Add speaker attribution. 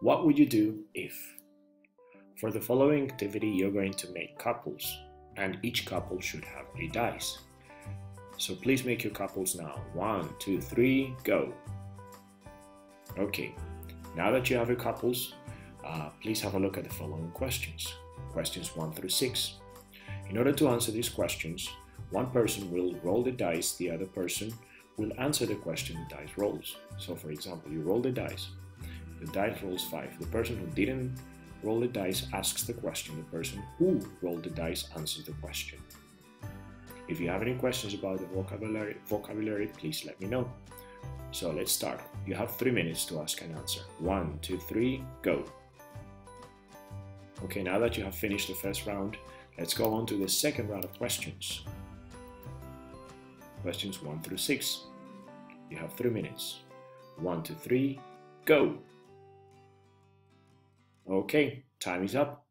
Speaker 1: What would you do if? For the following activity, you're going to make couples, and each couple should have a dice. So please make your couples now. One, two, three, go. Okay, now that you have your couples, uh, please have a look at the following questions. Questions 1 through 6. In order to answer these questions, one person will roll the dice, the other person will answer the question the dice rolls. So for example, you roll the dice, the dice rolls 5. The person who didn't roll the dice asks the question, the person who rolled the dice answers the question. If you have any questions about the vocabulary, vocabulary please let me know. So let's start. You have three minutes to ask and answer. One, two, three, go. Okay, now that you have finished the first round, let's go on to the second round of questions. Questions 1 through 6. You have 3 minutes. 1 to 3, go! Okay, time is up.